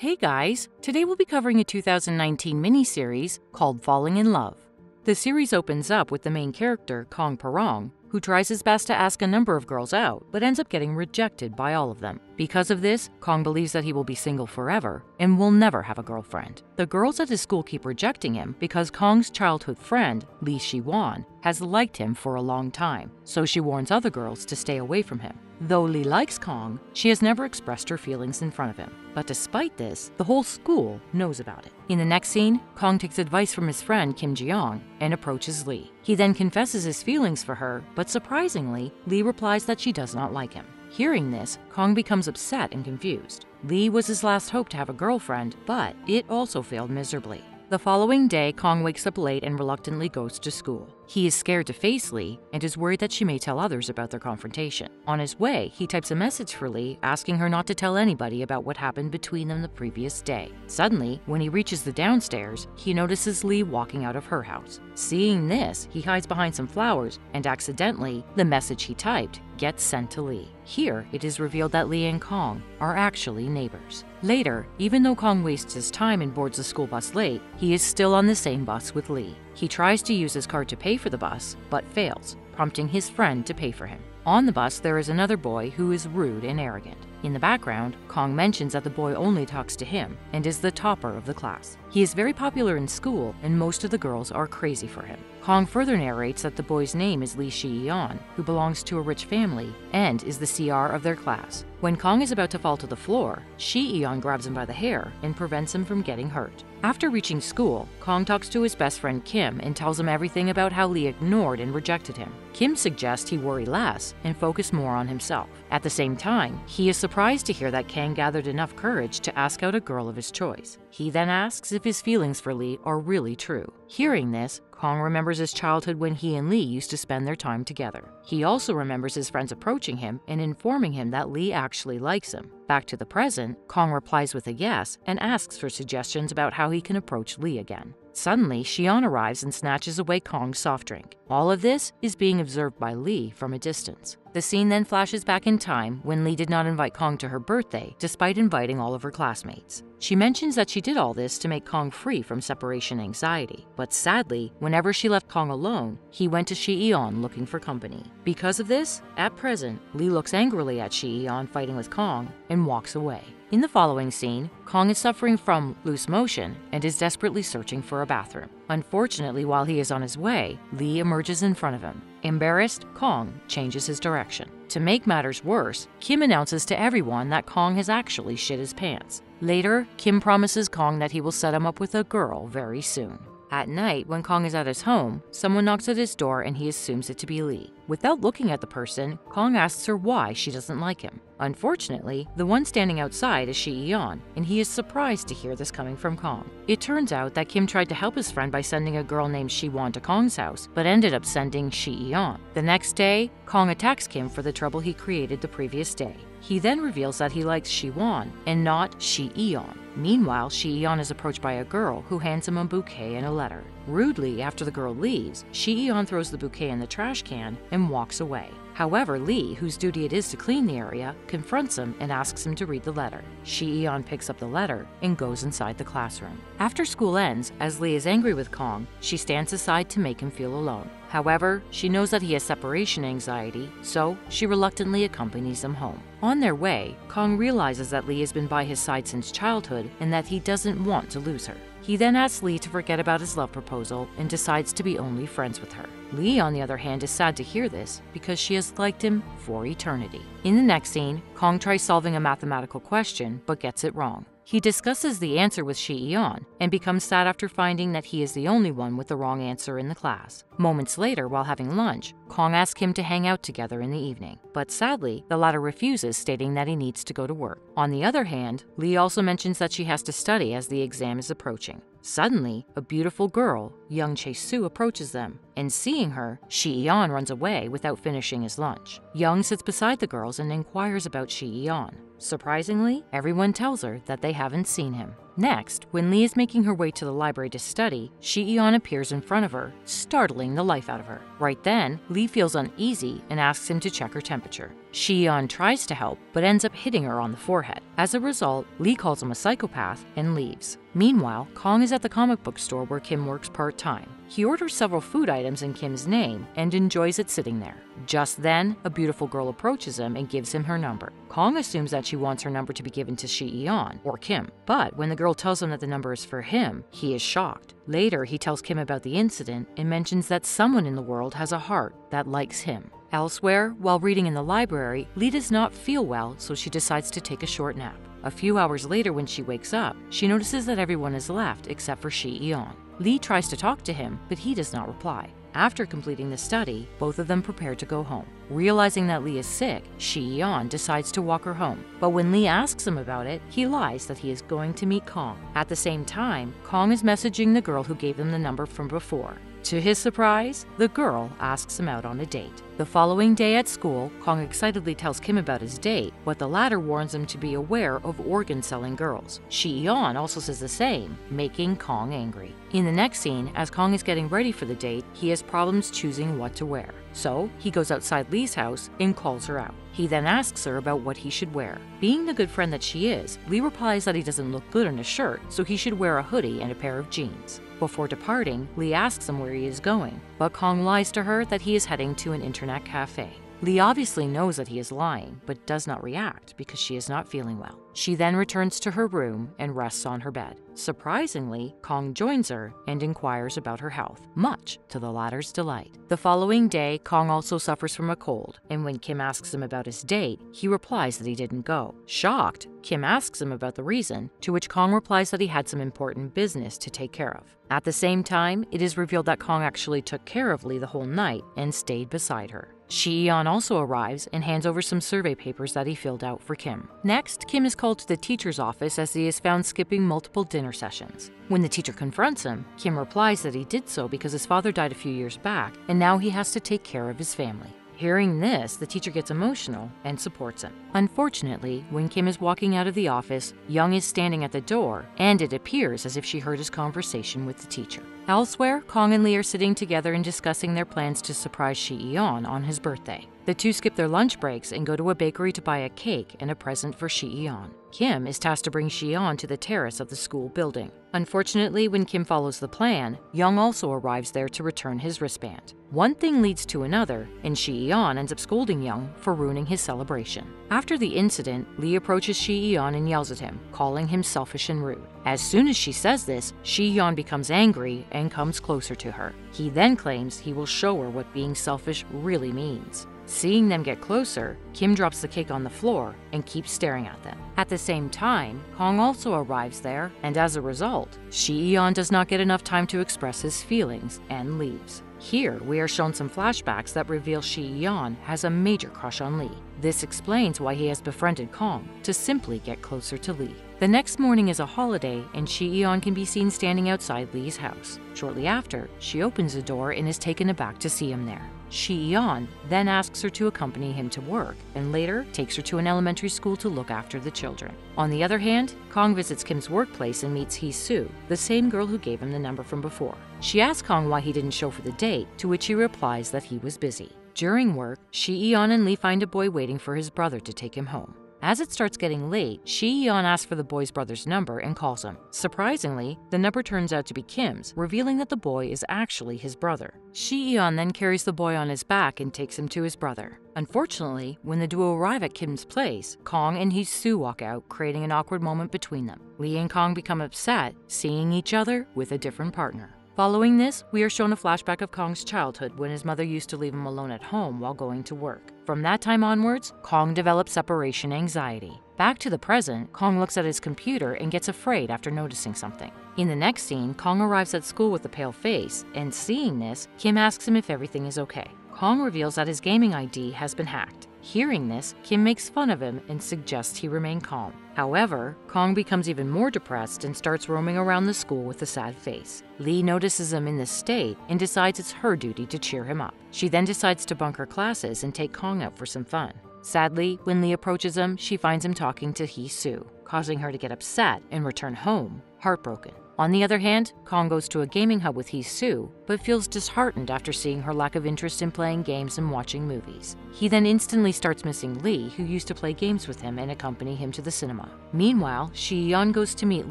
Hey guys, today we'll be covering a 2019 miniseries called Falling in Love. The series opens up with the main character, Kong Parong, who tries his best to ask a number of girls out, but ends up getting rejected by all of them. Because of this, Kong believes that he will be single forever and will never have a girlfriend. The girls at his school keep rejecting him because Kong's childhood friend, Lee Shi-wan, has liked him for a long time, so she warns other girls to stay away from him. Though Lee likes Kong, she has never expressed her feelings in front of him. But despite this, the whole school knows about it. In the next scene, Kong takes advice from his friend Kim Ji-young and approaches Lee. He then confesses his feelings for her, but surprisingly, Lee replies that she does not like him. Hearing this, Kong becomes upset and confused. Lee was his last hope to have a girlfriend, but it also failed miserably. The following day, Kong wakes up late and reluctantly goes to school. He is scared to face Lee and is worried that she may tell others about their confrontation. On his way, he types a message for Lee asking her not to tell anybody about what happened between them the previous day. Suddenly, when he reaches the downstairs, he notices Lee walking out of her house. Seeing this, he hides behind some flowers and accidentally, the message he typed gets sent to Lee. Here, it is revealed that Lee and Kong are actually neighbors. Later, even though Kong wastes his time and boards the school bus late, he is still on the same bus with Lee. He tries to use his card to pay for the bus, but fails, prompting his friend to pay for him. On the bus, there is another boy who is rude and arrogant. In the background, Kong mentions that the boy only talks to him and is the topper of the class. He is very popular in school, and most of the girls are crazy for him. Kong further narrates that the boy's name is Lee Shi-yeon, who belongs to a rich family and is the CR of their class. When Kong is about to fall to the floor, Shi-yeon grabs him by the hair and prevents him from getting hurt. After reaching school, Kong talks to his best friend Kim and tells him everything about how Lee ignored and rejected him. Kim suggests he worry less and focus more on himself. At the same time, he is surprised to hear that Kang gathered enough courage to ask out a girl of his choice. He then asks if his feelings for Lee are really true. Hearing this, Kong remembers his childhood when he and Lee used to spend their time together. He also remembers his friends approaching him and informing him that Lee actually likes him. Back to the present, Kong replies with a yes and asks for suggestions about how he can approach Lee again. Suddenly, Shion arrives and snatches away Kong's soft drink. All of this is being observed by Lee from a distance. The scene then flashes back in time when Lee did not invite Kong to her birthday, despite inviting all of her classmates. She mentions that she did all this to make Kong free from separation anxiety, but sadly, whenever she left Kong alone, he went to Shi-yeon looking for company. Because of this, at present, Lee looks angrily at Shi-yeon fighting with Kong and walks away. In the following scene, Kong is suffering from loose motion and is desperately searching for a bathroom. Unfortunately, while he is on his way, Lee emerges in front of him. Embarrassed, Kong changes his direction. To make matters worse, Kim announces to everyone that Kong has actually shit his pants. Later, Kim promises Kong that he will set him up with a girl very soon. At night, when Kong is at his home, someone knocks at his door and he assumes it to be Lee. Without looking at the person, Kong asks her why she doesn't like him. Unfortunately, the one standing outside is Shi-yeon, and he is surprised to hear this coming from Kong. It turns out that Kim tried to help his friend by sending a girl named Shi-won to Kong's house, but ended up sending Shi-yeon. The next day, Kong attacks Kim for the trouble he created the previous day. He then reveals that he likes Shi-won and not Shi-yeon. Meanwhile, Shi-yeon is approached by a girl who hands him a bouquet and a letter. Rudely, after the girl leaves, Shi-yeon throws the bouquet in the trash can and walks away. However, Lee, whose duty it is to clean the area, confronts him and asks him to read the letter. Shi-yeon picks up the letter and goes inside the classroom. After school ends, as Lee is angry with Kong, she stands aside to make him feel alone. However, she knows that he has separation anxiety, so she reluctantly accompanies him home. On their way, Kong realizes that Lee has been by his side since childhood and that he doesn't want to lose her. He then asks Lee to forget about his love proposal and decides to be only friends with her. Lee, on the other hand, is sad to hear this because she has liked him for eternity. In the next scene, Kong tries solving a mathematical question but gets it wrong. He discusses the answer with Shi-yeon and becomes sad after finding that he is the only one with the wrong answer in the class. Moments later, while having lunch, Kong asks him to hang out together in the evening. But sadly, the latter refuses, stating that he needs to go to work. On the other hand, Lee also mentions that she has to study as the exam is approaching. Suddenly, a beautiful girl, young Chae-soo, approaches them, and seeing her, Shi-yeon runs away without finishing his lunch. Young sits beside the girls and inquires about Shi-yeon. Surprisingly, everyone tells her that they haven't seen him. Next, when Lee is making her way to the library to study, Shi-yeon appears in front of her, startling the life out of her. Right then, Lee feels uneasy and asks him to check her temperature. Shi-yeon tries to help, but ends up hitting her on the forehead. As a result, Lee calls him a psychopath and leaves. Meanwhile, Kong is at the comic book store where Kim works part time. He orders several food items in Kim's name and enjoys it sitting there. Just then, a beautiful girl approaches him and gives him her number. Kong assumes that she wants her number to be given to Shi-yeon or Kim, but when the girl tells him that the number is for him, he is shocked. Later, he tells Kim about the incident and mentions that someone in the world has a heart that likes him. Elsewhere, while reading in the library, Lee does not feel well, so she decides to take a short nap. A few hours later, when she wakes up, she notices that everyone has left except for Shi-yeon. Lee tries to talk to him, but he does not reply. After completing the study, both of them prepare to go home. Realizing that Lee is sick, Shi-yeon decides to walk her home. But when Lee asks him about it, he lies that he is going to meet Kong. At the same time, Kong is messaging the girl who gave him the number from before. To his surprise, the girl asks him out on a date. The following day at school, Kong excitedly tells Kim about his date, but the latter warns him to be aware of organ selling girls. Shi-yeon also says the same, making Kong angry. In the next scene, as Kong is getting ready for the date, he has problems choosing what to wear. So, he goes outside Lee's house and calls her out. He then asks her about what he should wear. Being the good friend that she is, Lee replies that he doesn't look good in a shirt, so he should wear a hoodie and a pair of jeans. Before departing, Lee asks him where he is going, but Kong lies to her that he is heading to an internet cafe. Lee obviously knows that he is lying, but does not react because she is not feeling well. She then returns to her room and rests on her bed. Surprisingly, Kong joins her and inquires about her health, much to the latter's delight. The following day, Kong also suffers from a cold, and when Kim asks him about his date, he replies that he didn't go. Shocked, Kim asks him about the reason, to which Kong replies that he had some important business to take care of. At the same time, it is revealed that Kong actually took care of Lee the whole night and stayed beside her. Shi-yeon also arrives and hands over some survey papers that he filled out for Kim. Next, Kim is called to the teacher's office as he is found skipping multiple dinner sessions. When the teacher confronts him, Kim replies that he did so because his father died a few years back and now he has to take care of his family. Hearing this, the teacher gets emotional and supports him. Unfortunately, when Kim is walking out of the office, Young is standing at the door, and it appears as if she heard his conversation with the teacher. Elsewhere, Kong and Lee are sitting together and discussing their plans to surprise Shi-yeon on his birthday. The two skip their lunch breaks and go to a bakery to buy a cake and a present for Shi-yeon. Kim is tasked to bring Shi-yeon to the terrace of the school building. Unfortunately, when Kim follows the plan, Young also arrives there to return his wristband. One thing leads to another, and Shi-yeon ends up scolding Young for ruining his celebration. After the incident, Lee approaches Shi-yeon and yells at him, calling him selfish and rude. As soon as she says this, Shi-yeon becomes angry and comes closer to her. He then claims he will show her what being selfish really means. Seeing them get closer, Kim drops the cake on the floor and keeps staring at them. At the same time, Kong also arrives there, and as a result, Shi-yeon does not get enough time to express his feelings and leaves. Here, we are shown some flashbacks that reveal Shi-yeon has a major crush on Lee. This explains why he has befriended Kong, to simply get closer to Lee. The next morning is a holiday, and Shi-yeon can be seen standing outside Lee's house. Shortly after, she opens the door and is taken aback to see him there. Shi-yeon then asks her to accompany him to work and later takes her to an elementary school to look after the children. On the other hand, Kong visits Kim's workplace and meets Hee-soo, the same girl who gave him the number from before. She asks Kong why he didn't show for the date, to which he replies that he was busy. During work, Shi-yeon and Lee find a boy waiting for his brother to take him home. As it starts getting late, Shi-yeon asks for the boy's brother's number and calls him. Surprisingly, the number turns out to be Kim's, revealing that the boy is actually his brother. Shi-yeon then carries the boy on his back and takes him to his brother. Unfortunately, when the duo arrive at Kim's place, Kong and Hee-soo walk out, creating an awkward moment between them. Lee and Kong become upset, seeing each other with a different partner. Following this, we are shown a flashback of Kong's childhood when his mother used to leave him alone at home while going to work. From that time onwards, Kong developed separation anxiety. Back to the present, Kong looks at his computer and gets afraid after noticing something. In the next scene, Kong arrives at school with a pale face, and seeing this, Kim asks him if everything is okay. Kong reveals that his gaming ID has been hacked. Hearing this, Kim makes fun of him and suggests he remain calm. However, Kong becomes even more depressed and starts roaming around the school with a sad face. Lee notices him in this state and decides it's her duty to cheer him up. She then decides to bunk her classes and take Kong out for some fun. Sadly, when Lee approaches him, she finds him talking to Hee-soo, causing her to get upset and return home, heartbroken. On the other hand, Kong goes to a gaming hub with Hee Soo, but feels disheartened after seeing her lack of interest in playing games and watching movies. He then instantly starts missing Lee, who used to play games with him and accompany him to the cinema. Meanwhile, Shi Yeon goes to meet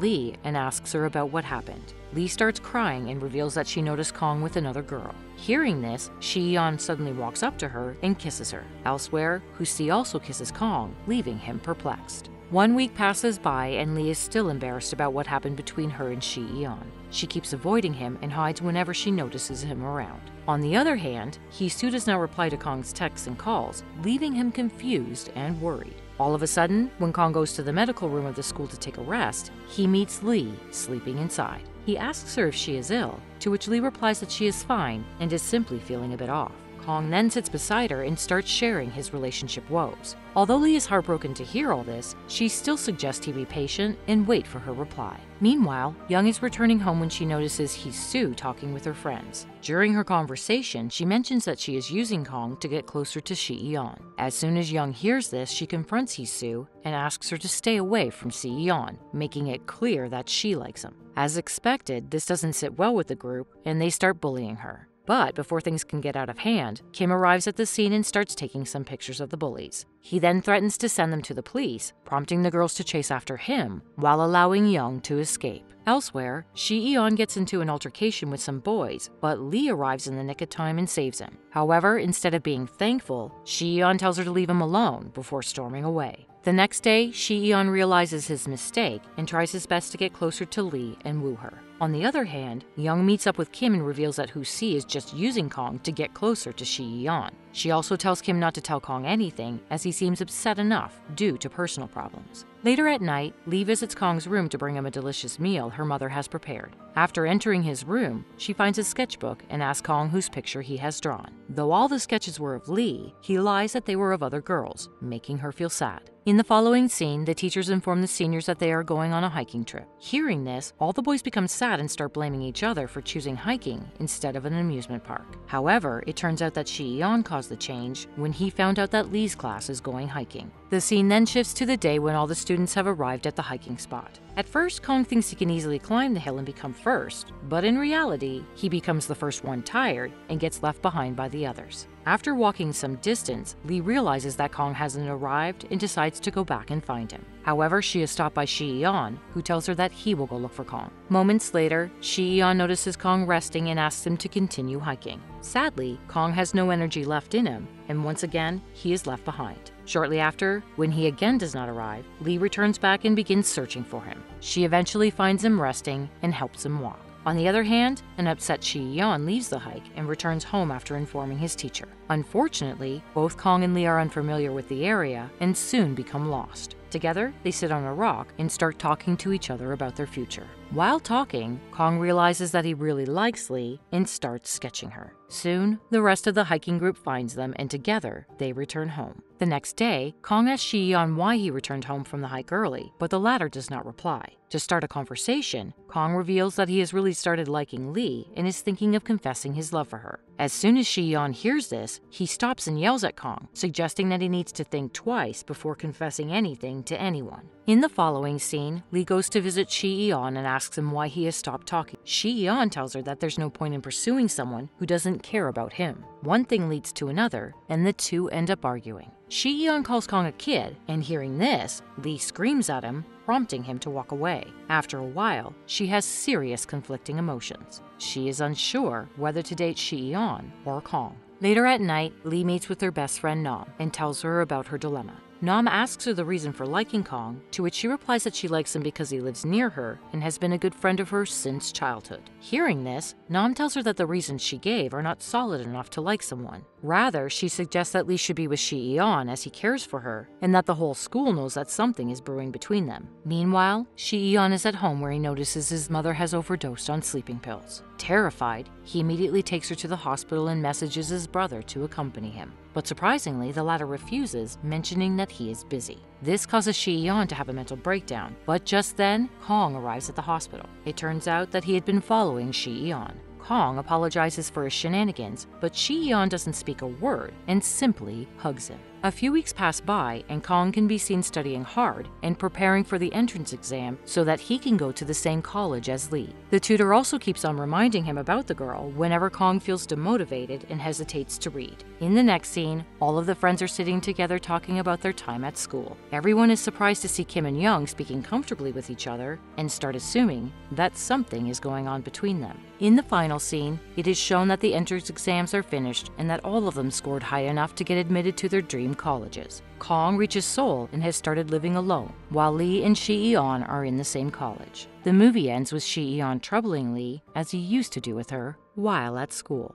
Lee and asks her about what happened. Lee starts crying and reveals that she noticed Kong with another girl. Hearing this, Shi Yeon suddenly walks up to her and kisses her. Elsewhere, Hoo-see also kisses Kong, leaving him perplexed. One week passes by and Lee is still embarrassed about what happened between her and Shi Yeon. She keeps avoiding him and hides whenever she notices him around. On the other hand, Hee-soo does not reply to Kong's texts and calls, leaving him confused and worried. All of a sudden, when Kong goes to the medical room of the school to take a rest, he meets Lee sleeping inside. He asks her if she is ill, to which Lee replies that she is fine and is simply feeling a bit off. Kong then sits beside her and starts sharing his relationship woes. Although Lee is heartbroken to hear all this, she still suggests he be patient and wait for her reply. Meanwhile, Young is returning home when she notices Hee Soo talking with her friends. During her conversation, she mentions that she is using Kong to get closer to Shi Yeon. As soon as Young hears this, she confronts Hee Soo and asks her to stay away from Shi Yeon, making it clear that she likes him. As expected, this doesn't sit well with the group, and they start bullying her. But before things can get out of hand, Kim arrives at the scene and starts taking some pictures of the bullies. He then threatens to send them to the police, prompting the girls to chase after him while allowing Young to escape. Elsewhere, Shi Eon gets into an altercation with some boys, but Lee arrives in the nick of time and saves him. However, instead of being thankful, Shi Eon tells her to leave him alone before storming away. The next day, Shi Eon realizes his mistake and tries his best to get closer to Lee and woo her. On the other hand, Young meets up with Kim and reveals that Hoo-see is just using Kong to get closer to Shi Yeon. She also tells Kim not to tell Kong anything, as he seems upset enough due to personal problems. Later at night, Lee visits Kong's room to bring him a delicious meal her mother has prepared. After entering his room, she finds a sketchbook and asks Kong whose picture he has drawn. Though all the sketches were of Lee, he lies that they were of other girls, making her feel sad. In the following scene, the teachers inform the seniors that they are going on a hiking trip. Hearing this, all the boys become sad and start blaming each other for choosing hiking instead of an amusement park. However, it turns out that Shi Yeon caused the change when he found out that Lee's class is going hiking. The scene then shifts to the day when all the students have arrived at the hiking spot. At first, Kong thinks he can easily climb the hill and become first, but in reality, he becomes the first one tired and gets left behind by the others. After walking some distance, Lee realizes that Kong hasn't arrived and decides to go back and find him. However, she is stopped by Shi Yeon, who tells her that he will go look for Kong. Moments later, Shi Yeon notices Kong resting and asks him to continue hiking. Sadly, Kong has no energy left in him, and once again, he is left behind. Shortly after, when he again does not arrive, Lee returns back and begins searching for him. She eventually finds him resting and helps him walk. On the other hand, an upset Shi Yeon leaves the hike and returns home after informing his teacher. Unfortunately, both Kong and Lee are unfamiliar with the area and soon become lost. Together, they sit on a rock and start talking to each other about their future. While talking, Kong realizes that he really likes Lee and starts sketching her. Soon, the rest of the hiking group finds them and together, they return home. The next day, Kong asks Shi on why he returned home from the hike early, but the latter does not reply. To start a conversation, Kong reveals that he has really started liking Lee and is thinking of confessing his love for her. As soon as Shi Yeon hears this, he stops and yells at Kong, suggesting that he needs to think twice before confessing anything to anyone. In the following scene, Lee goes to visit Shi Yeon and asks him why he has stopped talking. Shi Yeon tells her that there's no point in pursuing someone who doesn't care about him. One thing leads to another, and the two end up arguing. Shi Yeon calls Kong a kid, and hearing this, Lee screams at him, prompting him to walk away. After a while, she has serious conflicting emotions. She is unsure whether to date Shi Yeon or Kong. Later at night, Lee meets with her best friend Nam and tells her about her dilemma. Nam asks her the reason for liking Kong, to which she replies that she likes him because he lives near her and has been a good friend of hers since childhood. Hearing this, Nam tells her that the reasons she gave are not solid enough to like someone. Rather, she suggests that Lee should be with Shi Yeon as he cares for her, and that the whole school knows that something is brewing between them. Meanwhile, Shi Yeon is at home where he notices his mother has overdosed on sleeping pills. Terrified, he immediately takes her to the hospital and messages his brother to accompany him. But surprisingly, the latter refuses, mentioning that he is busy. This causes Shi Yeon to have a mental breakdown, but just then, Kong arrives at the hospital. It turns out that he had been following Shi Yeon. Kong apologizes for his shenanigans, but Shi Yeon doesn't speak a word and simply hugs him. A few weeks pass by, and Kong can be seen studying hard and preparing for the entrance exam so that he can go to the same college as Lee. The tutor also keeps on reminding him about the girl whenever Kong feels demotivated and hesitates to read. In the next scene, all of the friends are sitting together talking about their time at school. Everyone is surprised to see Kim and Young speaking comfortably with each other and start assuming that something is going on between them. In the final scene, it is shown that the entrance exams are finished and that all of them scored high enough to get admitted to their dream colleges. Kong reaches Seoul and has started living alone, while Lee and Shi Eon are in the same college. The movie ends with Shi Eon troubling Lee, as he used to do with her, while at school.